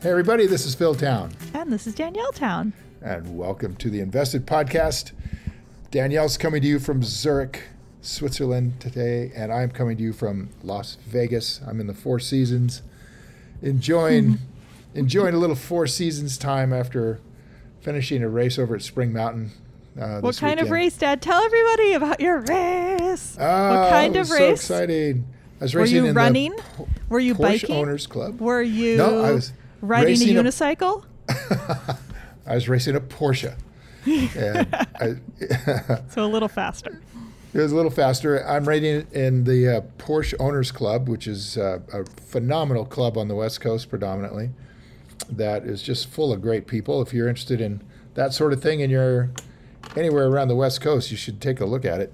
Hey, everybody, this is Phil Town, And this is Danielle Town. and welcome to the Invested Podcast. Danielle's coming to you from Zurich, Switzerland today, and I'm coming to you from Las Vegas. I'm in the Four Seasons, enjoying enjoying a little Four Seasons time after finishing a race over at Spring Mountain. Uh, What kind of race, Dad? Tell everybody about your race. Oh, what kind of so race? exciting! I was racing. Were you in running? the Were you Porsche biking? Owners Club. Were you No, I was riding a a- unicycle? I was racing a Porsche. and I, so a little faster. It was a little faster. I'm riding in the uh, Porsche Owners Club, which is uh, a phenomenal club on the West Coast predominantly. That is just full of great people. If you're interested in that sort of thing and you're anywhere around the West Coast, you should take a look at it.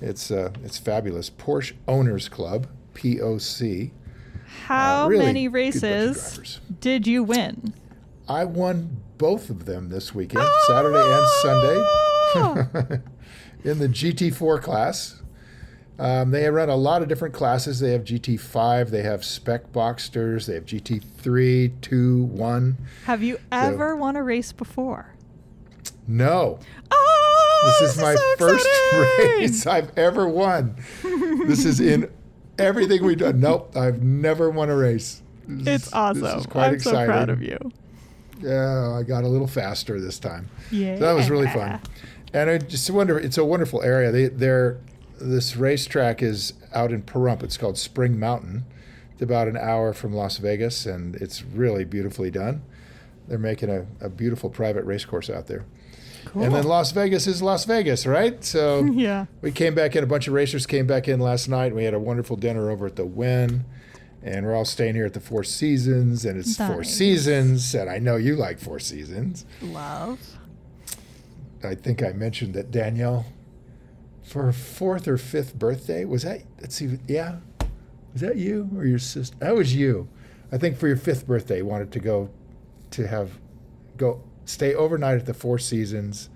It's uh, it's fabulous. Porsche Owners Club, POC. How Uh, really many good bunch of races did you win? I won both of them this weekend, Saturday and Sunday. in the GT4 class. Um, they run a lot of different classes. They have GT5, they have spec Boxsters, they have GT3, 2, 1. Have you ever won a race before? No, Oh, this is my so first race I've ever won. this is in everything we've done. Nope, I've never won a race. This It's is- awesome. This is quite I'm exciting. so proud of you. Yeah, I got a little faster this time. Yeah. So that was really fun. And I just wonder, it's a wonderful area. They, they're, this racetrack is out in Pahrump. It's called Spring Mountain. It's about an hour from Las Vegas, and it's really beautifully done. They're making a, a beautiful private race course out there. Cool. And then Las Vegas is Las Vegas, right? So yeah. we came back in, a bunch of racers came back in last night. And We had a wonderful dinner over at the Wynn. And we're all staying here at the Four Seasons, and it's Four Seasons. And I know you like Four Seasons. Love. I think I mentioned that Danielle, for her fourth or fifth birthday, was that? Let's see, yeah, was that you or your sister? That was you. I think for your fifth birthday, wanted to go to have go stay overnight at the Four Seasons,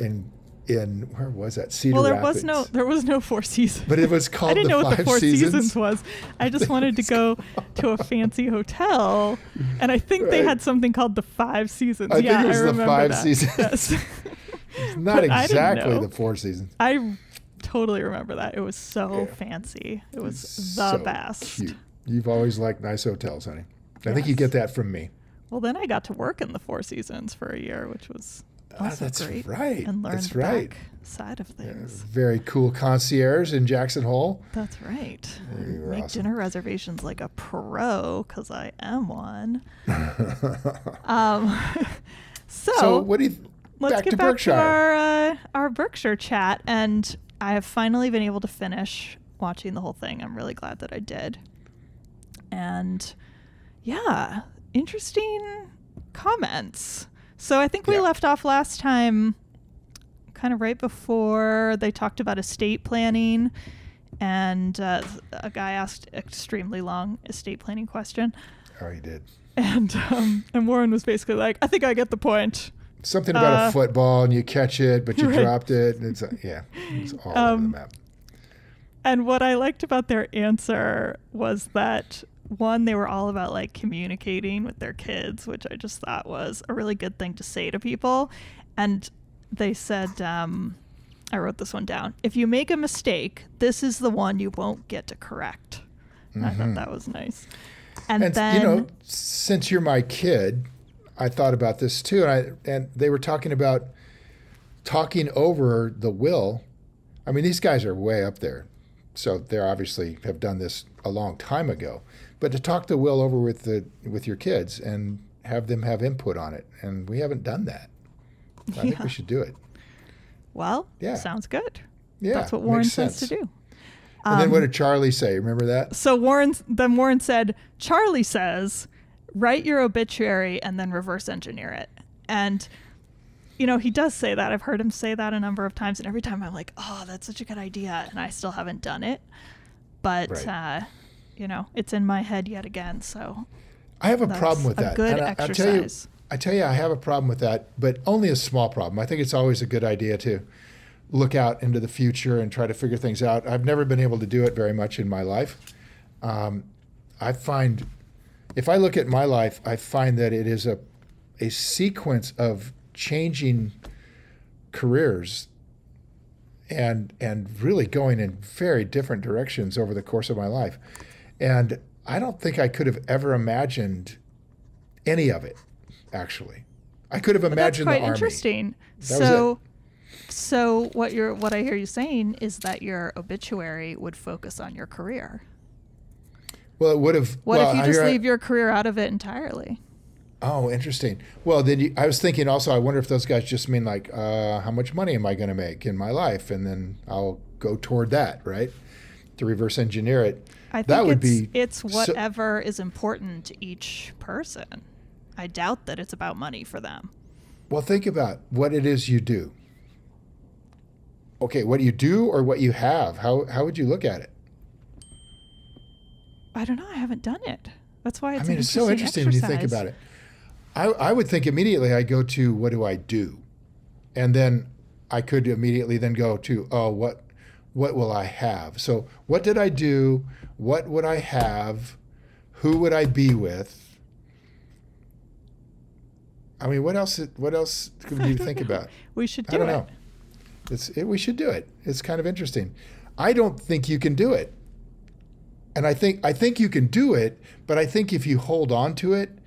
in in where was that? Cedar Well, there Rapids. was no there was no four seasons. But it was called I didn't the know what the Four Seasons. Seasons, was. I just wanted to go to a fancy hotel, and I think they had something called the Five Seasons. I think yeah, it was I the remember Five that. Seasons. Yes. Not exactly the Four Seasons. I totally remember that. It was so Yeah. fancy. It was the so best. Cute. You've always liked nice hotels, honey. I think you get that from me. Well, then I got to work in the Four Seasons for a year, which was Ah, also that's great. right. And learned That's the right. back side of things. very cool concierge in Jackson Hole. That's right. Make awesome. dinner reservations like a pro, because I am one. Um, so, so, what do you? let's back get to back Berkshire. to our uh, our Berkshire chat, and I have finally been able to finish watching the whole thing. I'm really glad that I did. And yeah, interesting comments. So I think we Yeah. left off last time, kind of right before they talked about estate planning. And uh, a guy asked extremely long estate planning question, oh, he did and um, and Warren was basically like, "I think I get the point." something about Uh, a football, and you catch it, but you right. dropped it. And it's uh, yeah, it's all over the Um, map. And what I liked about their answer was that one, they were all about like communicating with their kids, which I just thought was a really good thing to say to people. And they said, um, I wrote this one down. If you make a mistake, this is the one you won't get to correct. And I thought Mhm. that was nice. And, And then, you know, since you're my kid, I thought about this too, and I and they were talking about talking over the will. I mean, these guys are way up there, so they obviously have done this a long time ago. But to talk the will over with the with your kids and have them have input on it, and we haven't done that. I think we should do it. well, Yeah. sounds good. Yeah, That's what Warren says to do. And then what Um, did Charlie say? Remember that? So Warren then Warren said, Charlie says, write your obituary and then reverse engineer it. And you know, he does say that. I've heard him say that a number of times, and every time I'm like, "Oh, that's such a good idea," and I still haven't done it. But Right. uh, you know, it's in my head yet again. So I have a problem with a that. good I, I'll tell you, exercise. I tell you, I have a problem with that, but only a small problem. I think it's always a good idea to look out into the future and try to figure things out. I've never been able to do it very much in my life. Um, I find if I look at my life, I find that it is a a sequence of changing careers and and really going in very different directions over the course of my life. And I don't think I could have ever imagined any of it actually. I could have But that's imagined quite the army. interesting. That so, so what you're what I hear you saying is that your obituary would focus on your career. Well, it would have What well, if you just I- leave your career out of it entirely? Oh, interesting. Well, then you, I was thinking also. I wonder if those guys just mean like, uh, how much money am I going to make in my life, and then I'll go toward that, right? To reverse engineer it. I think that would it's, be it's so- whatever is important to each person. I doubt that it's about money for them. Well, think about what it is you do. Okay, what you do or what you have. How how would you look at it? I don't know. I haven't done it. That's why it's. I mean, an it's so interesting when you think about it. I, I would think immediately I go to what do I do, and then I could immediately then go to oh what what will I have? So what did I do? What would I have? Who would I be with? I mean, what else? What else could you think about? We should I do don't it. know. It's it, we should do it. It's kind of interesting. I don't think you can do it, and I think I think you can do it, but I think if you hold on to it,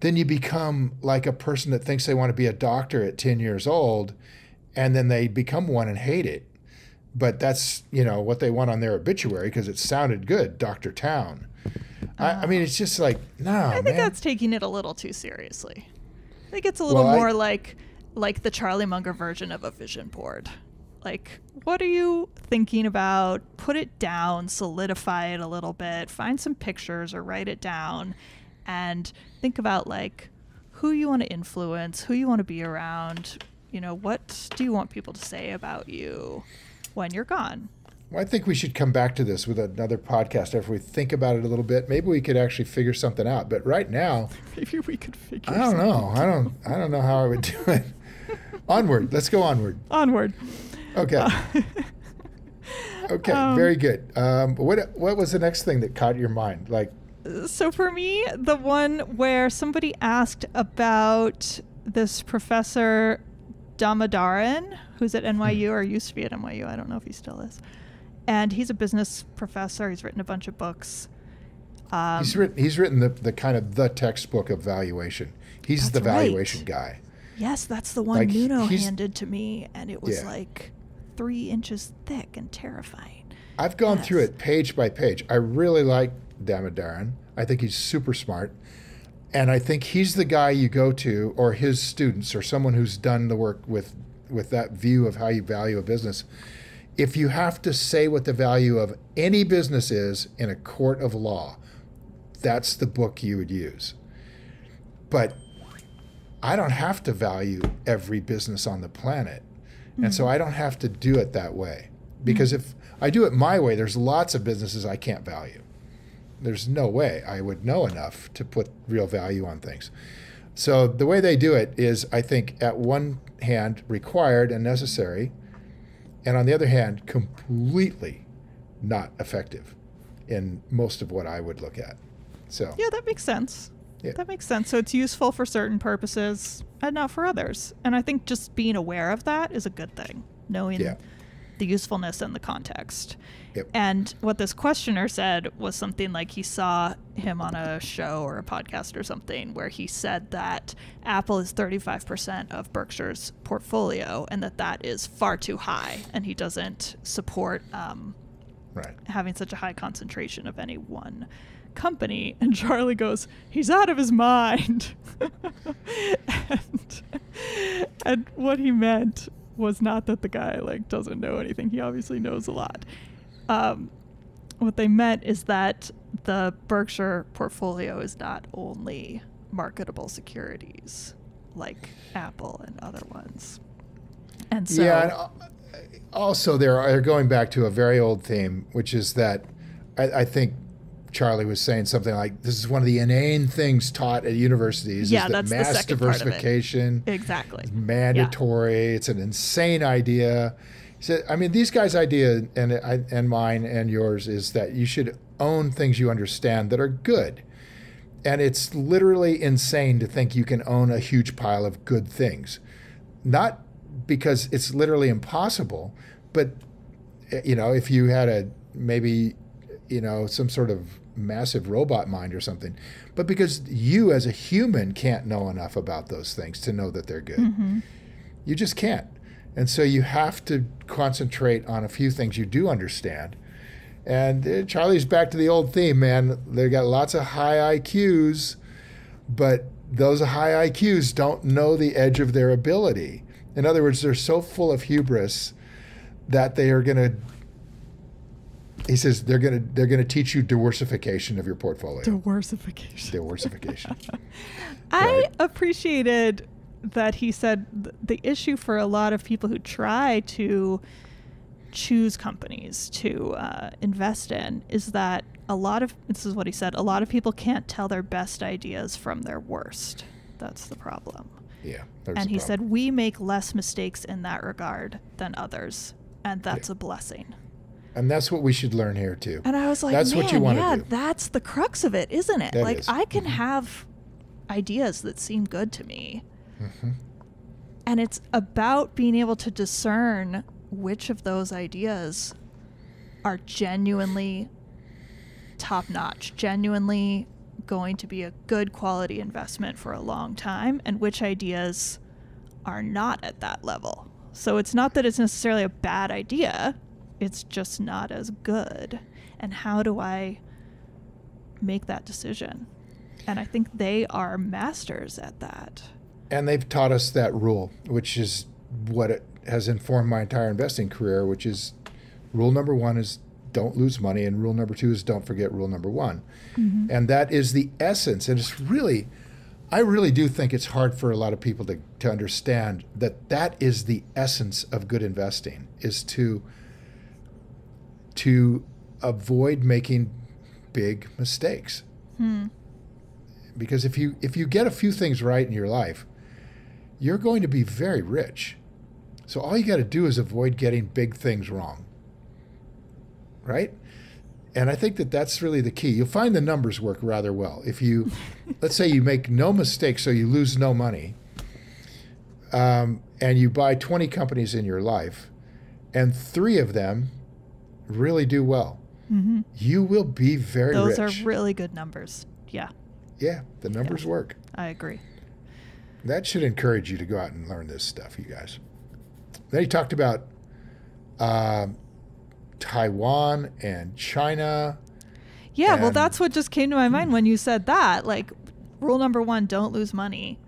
then you become like a person that thinks they want to be a doctor at ten years old, and then they become one and hate it. But that's you know what they want on their obituary because it sounded good, Doctor Town. I, I mean, it's just like no, I think man. that's taking it a little too seriously. I think it's a little Well, I- more like like the Charlie Munger version of a vision board. Like, what are you thinking about? Put it down, solidify it a little bit, find some pictures or write it down, and think about like who you want to influence, who you want to be around. You know, what do you want people to say about you when you're gone? Well, I think we should come back to this with another podcast after we think about it a little bit. Maybe we could actually figure something out. But right now, Maybe we could figure. I don't know. I don't. I don't know how I would do it. onward. Let's go onward. Onward. Okay. Okay. Um, very good. Um, what What was the next thing that caught your mind? Like, So for me, the one where somebody asked about this professor Damodaran, who's at NYU or used to be at NYU. I don't know if he still is. And he's a business professor. He's written a bunch of books. Um, he's written. He's written the the kind of the textbook of valuation. He's the That's right. valuation guy. yes, that's the one Like, Nuno handed to me, and it was Yeah. like three inches thick and terrifying. I've gone through it page by page. I really like Damodaran. I think he's super smart. And I think he's the guy you go to, or his students, or someone who's done the work with, with that view of how you value a business. If you have to say what the value of any business is in a court of law, that's the book you would use. But I don't have to value every business on the planet. And so mm-hmm. I don't have to do it that way. Mm. Because if I do it my way, there's lots of businesses I can't value. There's no way I would know enough to put real value on things. So the way they do it is, I think, at one hand, required and necessary, and on the other hand, completely not effective in most of what I would look at. So Yeah, that makes sense. Yeah. That makes sense. So it's useful for certain purposes and not for others. And I think just being aware of that is a good thing, knowing Yeah. The usefulness and the context. Yep. And what this questioner said was something like he saw him on a show or a podcast or something where he said that Apple is 35% of Berkshire's portfolio and that that is far too high and he doesn't support um, right. having such a high concentration of any one company. And Charlie goes, he's out of his mind. and, and what he meant was not that the guy like doesn't know anything. He obviously knows a lot. Um, what they meant is that the Berkshire portfolio is not only marketable securities like Apple and other ones. And so yeah, and uh, also there are going back to a very old theme, which is that I, I think Charlie was saying something like, "This is one of the inane things taught at universities. Yeah, is that that's the mass second part of it. diversification exactly. is mandatory. It's an insane idea." He said, "I mean, these guys' idea and and mine and yours is that you should own things you understand that are good." And it's literally insane to think you can own a huge pile of good things. Not because it's literally impossible, but eh, you know, if you had a maybe you know some sort of massive robot mind or something, but because you as a human can't know enough about those things to know that they're good. Mm-hmm. You just can't. And so you have to concentrate on a few things you do understand. And uh, Charlie's back to the old theme, man. They've got lots of high IQs, but those high IQs don't know the edge of their ability. In other words, they're so full of hubris that they are going to he says they're going to they're going to teach you diversification of your portfolio. Diversification. Diversification. I Right. appreciated that he said th- the issue for a lot of people who try to choose companies to uh, invest in is that a lot of this is what he said a lot of people can't tell their best ideas from their worst that's the problem yeah. and he said we make less mistakes in that regard than others and that's a blessing and that's what we should learn here too. and I was like, That's man, what you wanna yeah, do." that's the crux of it, isn't it? That like, is. I can Mhm. have ideas that seem good to me, Mhm. and it's about being able to discern which of those ideas are genuinely top notch, genuinely going to be a good quality investment for a long time, and which ideas are not at that level. So it's not that it's necessarily a bad idea, it's just not as good. And how do I make that decision? And I think they are masters at that. And they've taught us that rule, which is what it has informed my entire investing career, which is rule number one is don't lose money, and rule number two is don't forget rule number one. Mm-hmm. And that is the essence. And it's really, I really do think it's hard for a lot of people to, to understand that that is the essence of good investing is to to avoid making big mistakes. Hmm. Because if you if you get a few things right in your life, you're going to be very rich. So all you got to do is avoid getting big things wrong. Right? And I think that that's really the key. You'll find the numbers work rather well. If you, let's say you make no mistakes, so you lose no money, um, and you buy 20 companies in your life, and three of them really do well, hmm you will be very Those rich. are really good numbers. Yeah, yeah, the numbers work. I agree. That should encourage you to go out and learn this stuff, you guys. Then he talked about um Taiwan and China. Yeah, well, that's what just came to my mind when you said that. Like, rule number one don't lose money.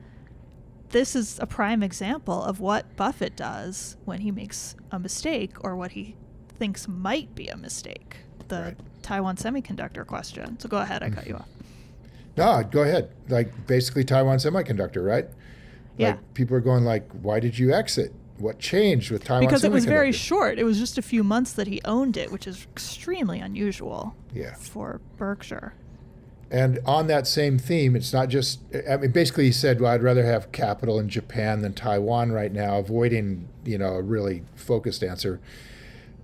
This is a prime example of what Buffett does when he makes a mistake or what he thinks might be a mistake. The Right. Taiwan semiconductor question. So go ahead, I cut mm-hmm. you off. No, go ahead. Like basically Taiwan Semiconductor, right? Yeah. Like people are going like, why did you exit? What changed with Taiwan Because it was very short. It was just a few months that he owned it, which is extremely unusual Yeah. for Berkshire. And on that same theme, it's not just, I mean, basically he said, well, I'd rather have capital in Japan than Taiwan right now, avoiding, you know, a really focused answer.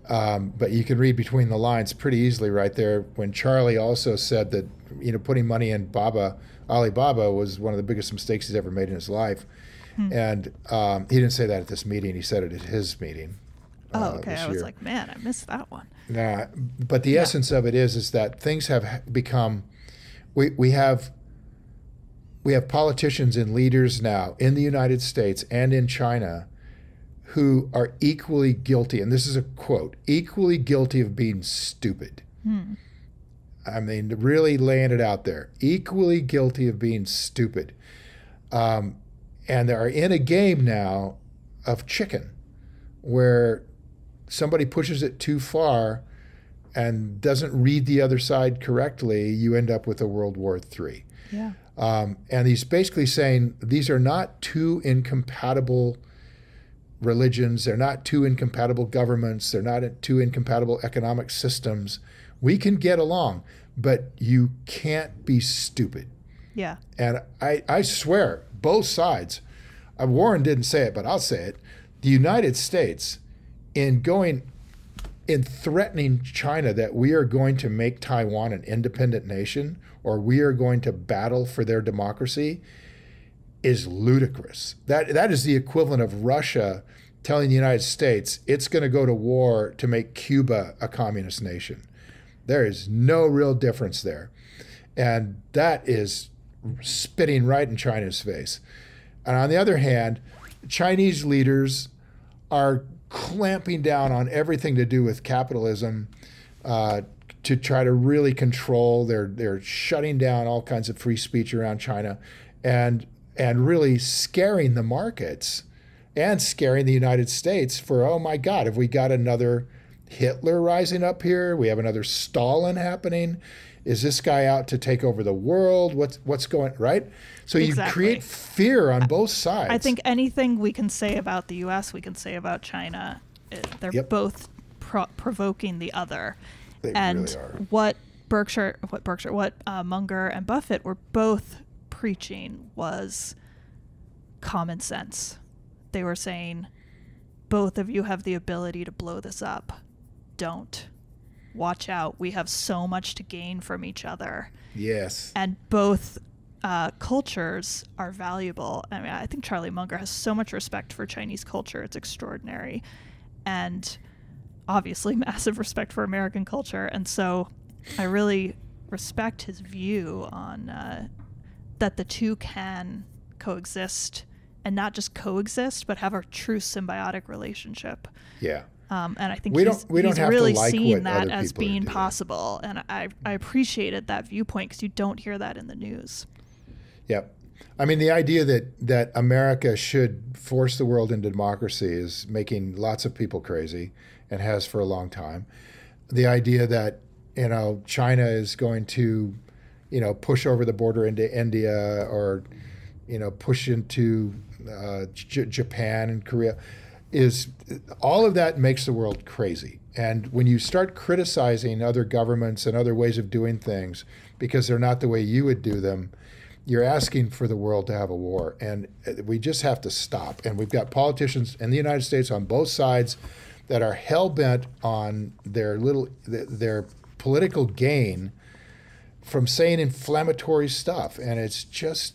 Um, but you can read between the lines pretty easily right there when Charlie also said that, you know, putting money in Baba, Alibaba was one of the biggest mistakes he's ever made in his life. Hmm. And um, he didn't say that at this meeting. He said it at his meeting. Oh, uh, okay. I was year. like, man, I missed that one. Nah, but the Yeah. essence of it is is that things have become we we have we have politicians and leaders now in the United States and in China who are equally guilty and this is a quote equally guilty of being stupid. Hmm. I mean really laying it out there equally guilty of being stupid. Um, and they are in a game now of chicken where somebody pushes it too far and doesn't read the other side correctly, you end up with a World War III. Yeah. Um, and he's basically saying these are not two incompatible religions, they're not two incompatible governments, they're not two incompatible economic systems. We can get along, but you can't be stupid. Yeah. And I, I swear, both sides, uh, Warren didn't say it, but I'll say it. The United States, in going, in threatening China that we are going to make Taiwan an independent nation, or we are going to battle for their democracy is ludicrous. That that is the equivalent of Russia telling the United States it's going to go to war to make Cuba a communist nation. There is no real difference there. And that is spitting right in China's face. And on the other hand, Chinese leaders are clamping down on everything to do with capitalism uh, to try to really control. They're they're shutting down all kinds of free speech around China, and and really scaring the markets and scaring the United States for oh my God, have we got another Hitler rising up here? We have another Stalin happening. Is this guy out to take over the world? What's what's going right? So exactly. you create fear on both sides. I think anything we can say about the U.S., we can say about China. They're yep. both pro- provoking the other. They and really are. what Berkshire, what Berkshire, what uh, Munger and Buffett were both preaching was common sense. They were saying, both of you have the ability to blow this up. Don't watch out. We have so much to gain from each other. Yes. And both uh, cultures are valuable. I mean, I think Charlie Munger has so much respect for Chinese culture. It's extraordinary. And obviously, massive respect for American culture. And so I really respect his view on uh, that the two can coexist and not just coexist, but have a true symbiotic relationship. Yeah. Um, and I think we he's, don't, we he's really like seen that as being possible. And I, I appreciated that viewpoint because you don't hear that in the news. Yep. I mean, the idea that, that America should force the world into democracy is making lots of people crazy and has for a long time. The idea that, you know, China is going to, you know, push over the border into India or, you know, push into uh, J- Japan and Korea is all of that makes the world crazy. And when you start criticizing other governments and other ways of doing things because they're not the way you would do them, you're asking for the world to have a war. And uh, we just have to stop. And we've got politicians in the United States on both sides that are hell bent on their little their political gain from saying inflammatory stuff. And it's just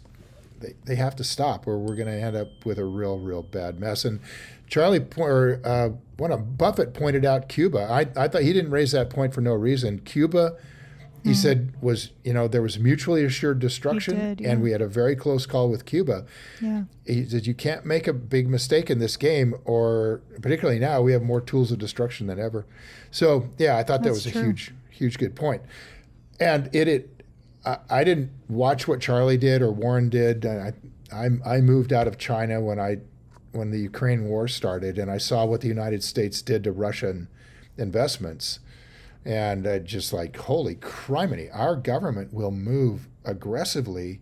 they, they have to stop or we're going to end up with a real, real bad mess. And Charlie or uh, one of Buffett pointed out Cuba. I, I thought he didn't raise that point for no reason. Cuba, he mm. said was you know there was mutually assured destruction, did, yeah. and we had a very close call with Cuba. Yeah. He said you can't make a big mistake in this game, or particularly now we have more tools of destruction than ever. So yeah, I thought That's that was true. a huge, huge good point. And it it I, I didn't watch what Charlie did or Warren did. I, I I moved out of China when I when the Ukraine war started, and I saw what the United States did to Russian investments, and uh, just like holy criminy, our government will move aggressively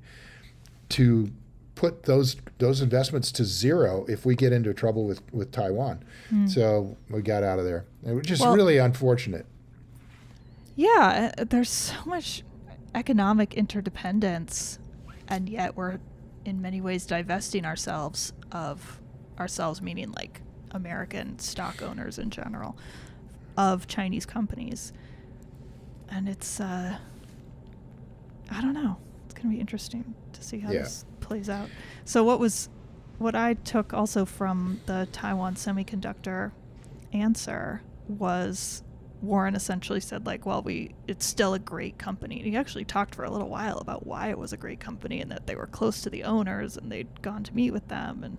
to put those those investments to zero if we get into trouble with with Taiwan. Mm. So we got out of there. It was just well, really unfortunate. Yeah, uh, there's so much economic interdependence, and yet we're in many ways divesting ourselves of ourselves meaning like American stock owners in general of Chinese companies. And it's uh I don't know. It's going to be interesting to see how yeah. this plays out. So what was what I took also from the Taiwan semiconductor answer was Warren essentially said like, well, we it's still a great company. he actually talked for a little while about why it was a great company and that they were close to the owners and they'd gone to meet with them and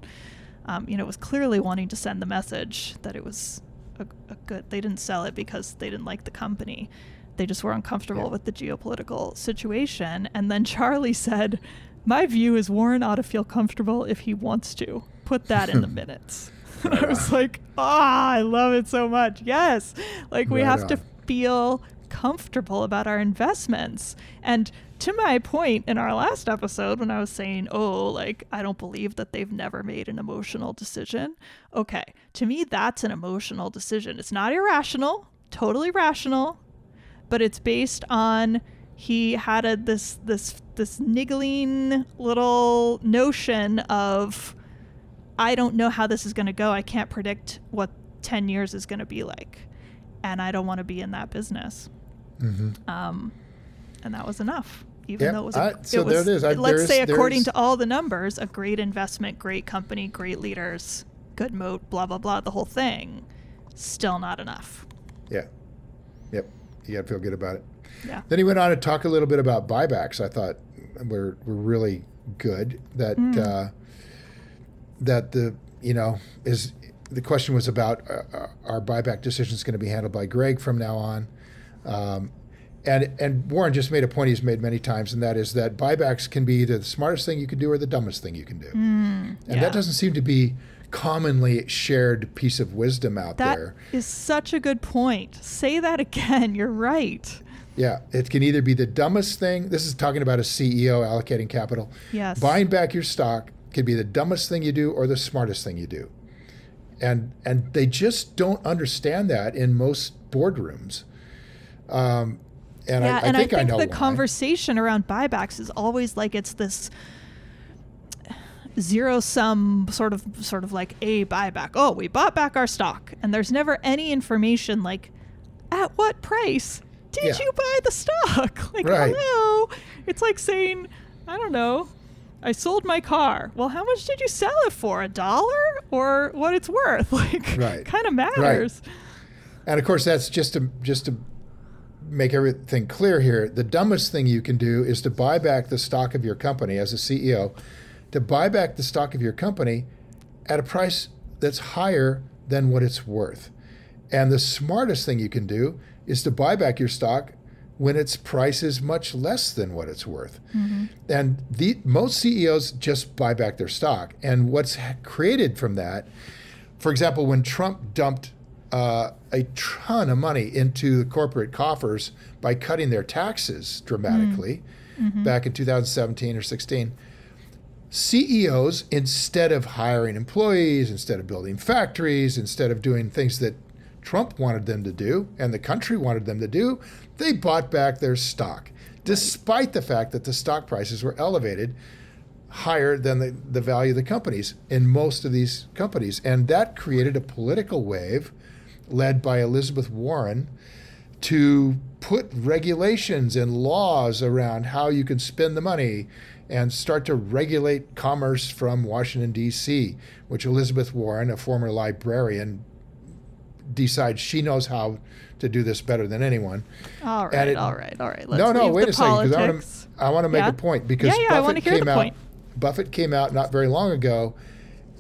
um, you know, was clearly wanting to send the message that it was a, a, good. They didn't sell it because they didn't like the company. They just were uncomfortable yeah. with the geopolitical situation. And then Charlie said, "My view is Warren ought to feel comfortable if he wants to. Put that in the minutes." I was like, "Ah, oh, I love it so much. Yes, like we right have on. to feel comfortable about our investments and." to my point in our last episode when I was saying, oh, like, I don't believe that they've never made an emotional decision. Okay, to me, that's an emotional decision. It's not irrational, totally rational, but it's based on he had a this this this niggling little notion of I don't know how this is going to go. I can't predict what 10 years is going to be like. And I don't want to be in that business. Mm-hmm. Um, and that was enough even Yep, though it was, a, I- so it was there it is. I- let's say according to all the numbers, a great investment, great company, great leaders, good moat, blah blah blah, the whole thing, still not enough. Yeah. Yep. You got to feel good about it. Yeah. Then he went on to talk a little bit about buybacks. I thought were were really good. That Hmm. uh, that the you know is the question was about uh, uh, are buyback decisions going to be handled by Greg from now on, um, and and Warren just made a point he's made many times, and that is that buybacks can be either the smartest thing you can do or the dumbest thing you can do, and yeah. that doesn't seem to be commonly shared piece of wisdom out That there. is such a good point. Say that again. You're right. Yeah, it can either be the dumbest thing. This is talking about a CEO allocating capital. Yes. Buying back your stock can be the dumbest thing you do or the smartest thing you do. And and they just don't understand that in most boardrooms. Um, and yeah, I, I and think I, I think know the why. conversation around buybacks is always like it's this zero sum sort of sort of like a buyback. Oh, we bought back our stock, and there's never any information like at what price did Yeah. you buy the stock? like Right. hello, it's like saying I don't know. I sold my car. Well, how much did you sell it for? A dollar or what it's worth? Like, Right. kind of matters. Right. And of course, that's just to just to make everything clear here. The dumbest thing you can do is to buy back the stock of your company as a CEO, to buy back the stock of your company at a price that's higher than what it's worth. And the smartest thing you can do is to buy back your stock when its price is much less than what it's worth. Mm-hmm. And the most CEOs just buy back their stock. And what's created from that, for example, when Trump dumped uh, a ton of money into the corporate coffers by cutting their taxes dramatically mm-hmm. Mm-hmm. back in 2017 or 16, CEOs, instead of hiring employees, instead of building factories, instead of doing things that Trump wanted them to do and the country wanted them to do, they bought back their stock, despite the fact that the stock prices were elevated higher than the, the value of the companies in most of these companies. And that created a political wave led by Elizabeth Warren to put regulations and laws around how you can spend the money and start to regulate commerce from Washington, D.C., which Elizabeth Warren, a former librarian, decides she knows how to do this better than anyone. All right, it- all right, all right. Let's no, no, wait a second, because I want to I want to make Yeah. a point because Yeah, yeah, I Buffett came out. point. Buffett came out not very long ago,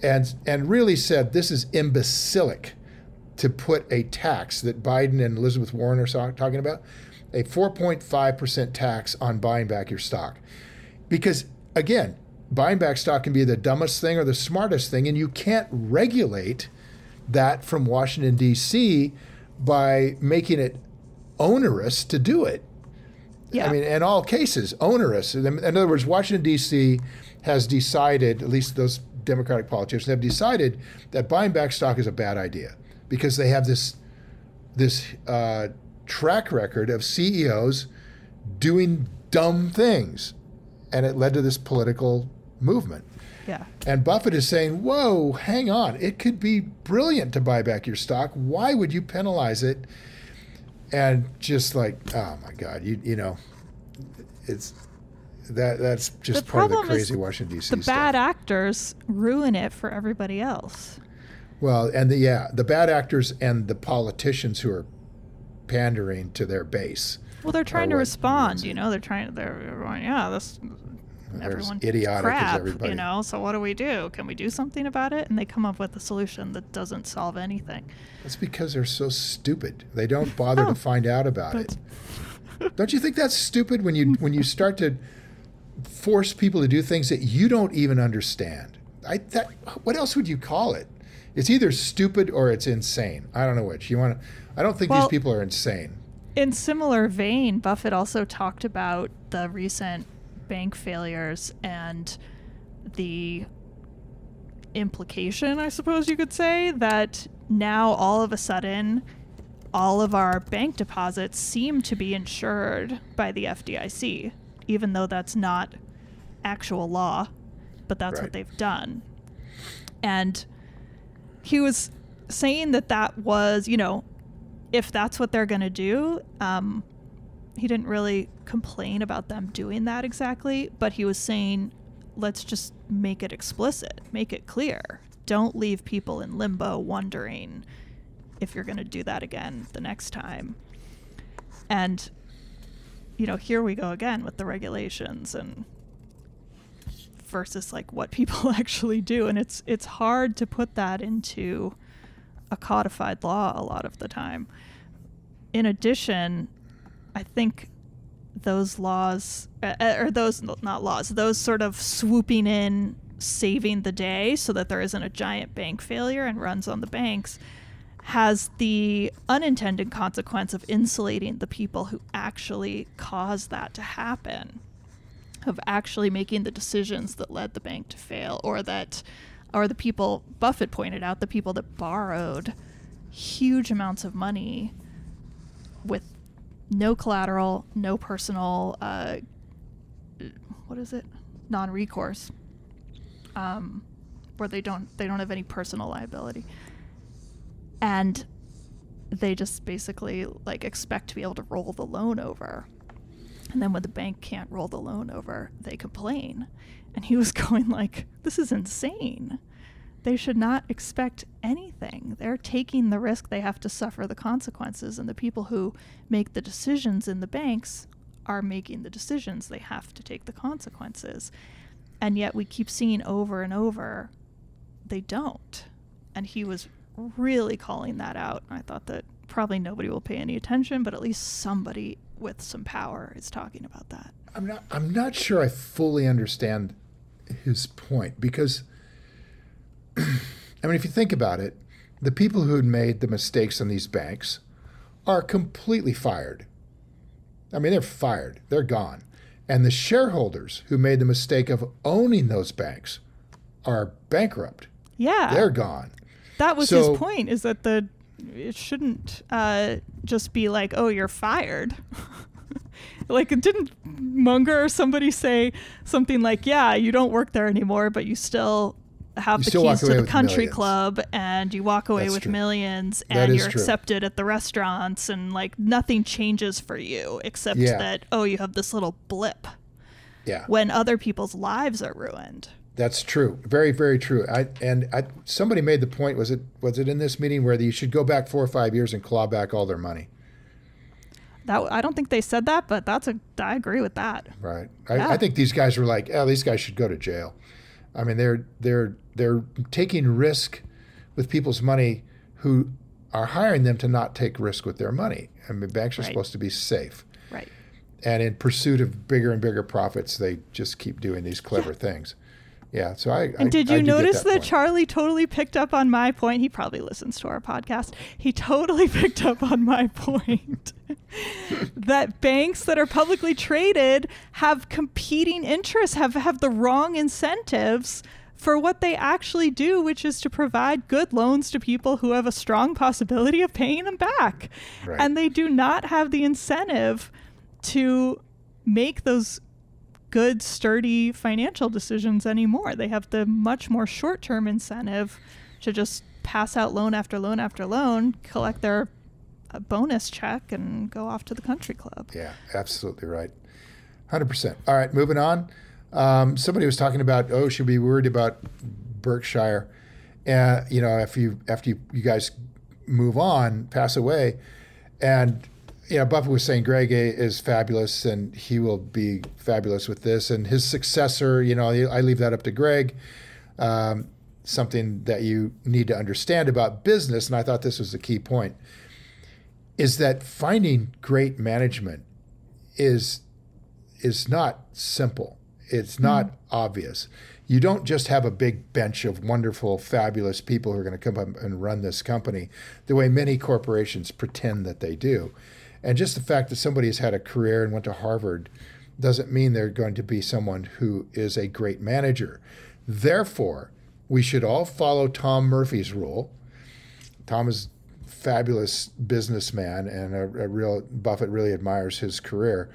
and and really said this is imbecilic to put a tax that Biden and Elizabeth Warren are talking about, a 4.5 percent tax on buying back your stock, because again, buying back stock can be the dumbest thing or the smartest thing, and you can't regulate that from Washington D.C. by making it onerous to do it. Yeah. I mean, in all cases, onerous. In in other words, Washington, D.C. has decided, at least those Democratic politicians have decided, that buying back stock is a bad idea because they have this, this uh, track record of CEOs doing dumb things. And it led to this political movement. Yeah. And Buffett is saying, whoa, hang on. It could be brilliant to buy back your stock. Why would you penalize it? And just like, oh my God, you you know, it's that that's just The part of the crazy Washington D.C. The stuff. bad actors ruin it for everybody else. well, and the yeah, the bad actors and the politicians who are pandering to their base. Well, they're trying to respond. You know, they're trying. They're going, yeah, this everyone idiotic as crap. everybody. You know, so what do we do? Can we do something about it? And they come up with a solution that doesn't solve anything. That's because they're so stupid. They don't bother Oh, to find out about it. Don't you think that's stupid when you when you start to force people to do things that you don't even understand? I that what else would you call it? It's either stupid or it's insane. I don't know which. You want to I don't think Well- these people are insane. In similar vein, Buffett also talked about the recent bank failures and the implication, I suppose you could say, that now all of a sudden all of our bank deposits seem to be insured by the FDIC, even though that's not actual law, but that's Right. what they've done. And he was saying that that was, you know, if that's what they're going to do, um, he didn't really complain about them doing that exactly, but he was saying, let's just make it explicit, make it clear. Don't leave people in limbo wondering if you're going to do that again the next time. And you know, here we go again with the regulations and versus like what people actually do and it's it's hard to put that into a codified law a lot of the time. In addition, I think those laws uh, uh or those not laws, those sort of swooping in saving the day so that there isn't a giant bank failure and runs on the banks has the unintended consequence of insulating the people who actually caused that to happen, of actually making the decisions that led the bank to fail, or that, or the people Buffett pointed out, the people that borrowed huge amounts of money with no collateral, no personal, uh, what is it, non-recourse, um, where they don't they don't have any personal liability. And they just basically like expect to be able to roll the loan over. And then when the bank can't roll the loan over they complain. And he was going like this is insane they should not expect anything they're taking the risk they have to suffer the consequences and the people who make the decisions in the banks are making the decisions they have to take the consequences and yet we keep seeing over and over they don't and he was really calling that out. I thought that probably nobody will pay any attention, but at least somebody with some power is talking about that. I'm not I'm not sure I fully understand his point because I mean if you think about it, the people who had made the mistakes in these banks are completely fired. I mean they're fired. They're gone. And the shareholders who made the mistake of owning those banks are bankrupt. Yeah. They're gone that was so, his point is that the it shouldn't uh, just be like oh you're fired like didn't munger or somebody say something like yeah you don't work there anymore but you still have you the keys to the country millions. club and you walk away That's with true. millions and you're true. accepted at the restaurants and like nothing changes for you except Yeah. that oh you have this little blip yeah. when other people's lives are ruined That's true. Very, very true. I and I, somebody made the point. Was it was it in this meeting where you should go back four or five years and claw back all their money? that I don't think they said that but that's a I agree with that Right. I, Yeah. I think these guys were like, oh, these guys should go to jail. I mean, they're they're they're taking risk with people's money who are hiring them to not take risk with their money. I mean, banks are Right. supposed to be safe. right And in pursuit of bigger and bigger profits, they just keep doing these clever things. Yeah. So I. And I, did I you get notice that, point. Charlie totally picked up on my point? He probably listens to our podcast. He totally picked up on my point that banks that are publicly traded have competing interests, have have the wrong incentives for what they actually do, which is to provide good loans to people who have a strong possibility of paying them back. Right. And they do not have the incentive to make those good, sturdy financial decisions anymore. They have the much more short term incentive to just pass out loan after loan after loan, collect their uh, bonus check, and go off to the country club. Yeah, absolutely right. 100%. All right, moving on. Um, somebody was talking about, oh, should be worried about Berkshire? Uh, you know, if you after you, you guys move on, pass away, and you know, Buffett was saying Greg is fabulous, and he will be fabulous with this, and his successor. You know, I leave that up to Greg. Um, something that you need to understand about business, and I thought this was the key point, is that finding great management is is not simple. It's not obvious. You don't just have a big bench of wonderful, fabulous people who are going to come up and run this company the way many corporations pretend that they do. And just the fact that somebody has had a career and went to Harvard doesn't mean they're going to be someone who is a great manager. Therefore, we should all follow Tom Murphy's rule. Tom is a fabulous businessman and a, a real Buffett really admires his career.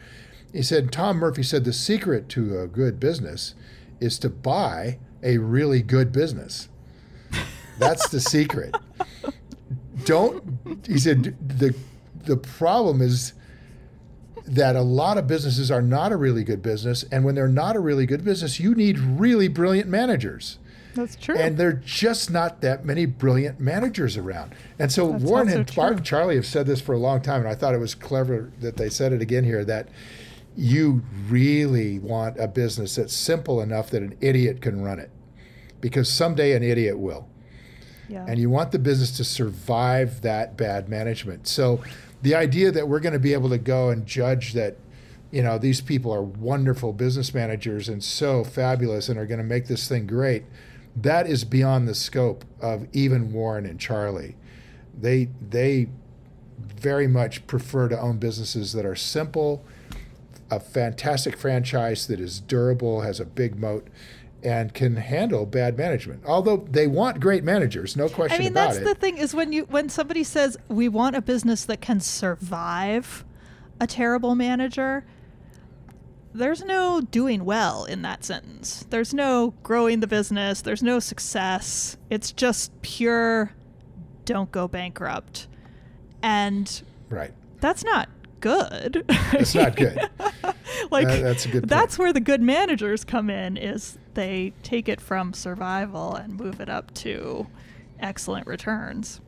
He said Tom Murphy said the secret to a good business is to buy a really good business. That's the secret. Don't he said the the problem is that a lot of businesses are not a really good business. And when they're not a really good business, you need really brilliant managers. That's true. And there are just not that many brilliant managers around. And so That's Warren and Mark and Charlie have said this for a long time, and I thought it was clever that they said it again here that you really want a business that's simple enough that an idiot can run it. Because someday an idiot will. Yeah. And you want the business to survive that bad management. So the idea that we're going to be able to go and judge that, you know, these people are wonderful business managers and so fabulous and are going to make this thing great, that is beyond the scope of even Warren and Charlie. They they very much prefer to own businesses that are simple, a fantastic franchise that is durable, has a big moat, and can handle bad management. Although they want great managers, no question about it. I mean, that's it. the thing is when you when somebody says we want a business that can survive a terrible manager, there's no doing well in that sentence. There's no growing the business. There's no success. It's just pure don't go bankrupt. And right. that's not good. It's not good. like That- that's a good point. That's where the good managers come in is they take it from survival and move it up to excellent returns.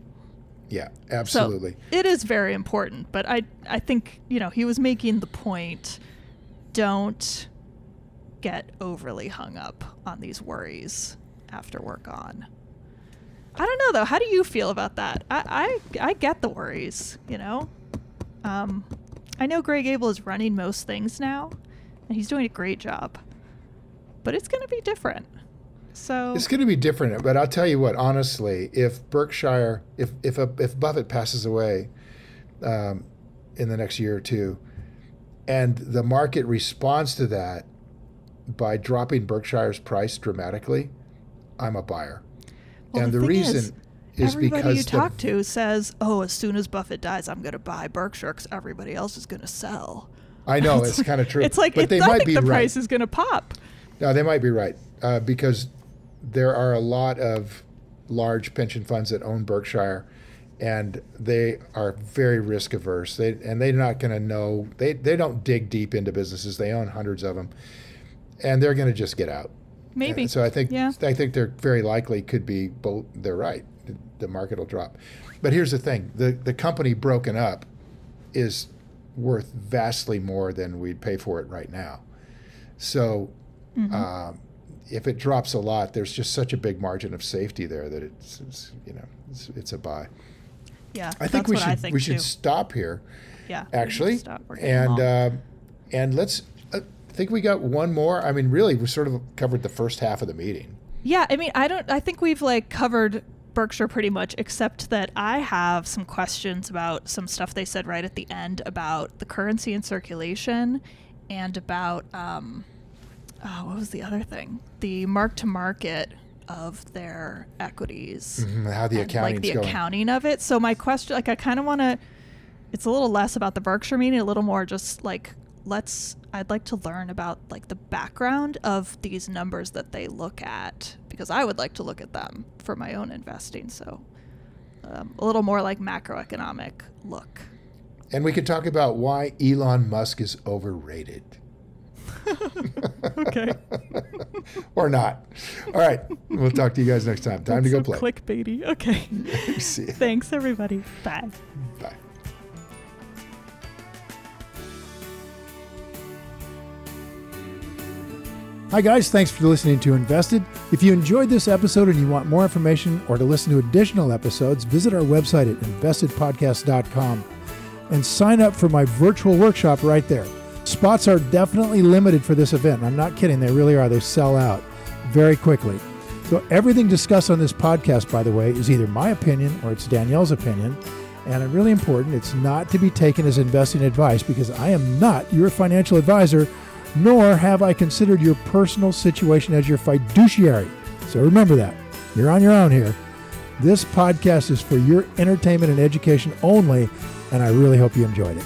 Yeah, So absolutely. it is very important, but I I think, you know, he was making the point don't get overly hung up on these worries after we're gone. I don't know though. How do you feel about that? I I, I get the worries, you know. Um, I know Greg Abel is running most things now, and he's doing a great job. But it's going to be different. So It's going to be different, but I'll tell you what. Honestly, if Berkshire, if if a, if Buffett passes away um, in the next year or two, and the market responds to that by dropping Berkshire's price dramatically, I'm a buyer. Well, and the the, reason is, is, everybody you talk to says, "Oh, as soon as Buffett dies, I'm going to buy Berkshire because everybody else is going to sell." I know it's kind of true. It's like but it, they I might think be the right. price is going to pop. No, they might be right uh, because there are a lot of large pension funds that own Berkshire, and they are very risk averse. They and they're not going to know. They they don't dig deep into businesses. They own hundreds of them, and they're going to just get out. Maybe. And so I think Yeah. I think they're very likely could be both. They're right. The, the market will drop, but here's the thing: the the company broken up is worth vastly more than we'd pay for it right now. So Mm-hmm. um, if it drops a lot, there's just such a big margin of safety there that it's, it's you know it's, it's a buy. Yeah, I think that's we should think we should stop here yeah, actually. And um, and let's. I think we got one more. I mean, really, we sort of covered the first half of the meeting. Yeah, I mean, I don't. I think we've like covered Berkshire pretty much, except that I have some questions about some stuff they said right at the end about the currency in circulation, and about um, oh, what was the other thing? The mark to market of their equities. Mhm, How the and, accounting's like the going. accounting of it. So my question, like, I kind of want to. It's a little less about the Berkshire meeting, a little more just like let's. I'd like to learn about like the background of these numbers that they look at because I would like to look at them for my own investing. So um, a little more like macroeconomic look. And we could talk about why Elon Musk is overrated. Okay. or not. All right. We'll talk to you guys next time. Time to go so play. Clickbaity. Okay. See you. Thanks, everybody. Bye. Bye. Hi, guys. Thanks for listening to Invested. If you enjoyed this episode and you want more information or to listen to additional episodes, visit our website at investedpodcast.com and sign up for my virtual workshop right there. Spots are definitely limited for this event. I'm not kidding, they really are. They sell out very quickly. So, everything discussed on this podcast, by the way, is either my opinion or it's Danielle's opinion. And it's really important, it's not to be taken as investing advice because I am not your financial advisor nor have I considered your personal situation as your fiduciary. So remember that. You're on your own here. This podcast is for your entertainment and education only, and I really hope you enjoyed it.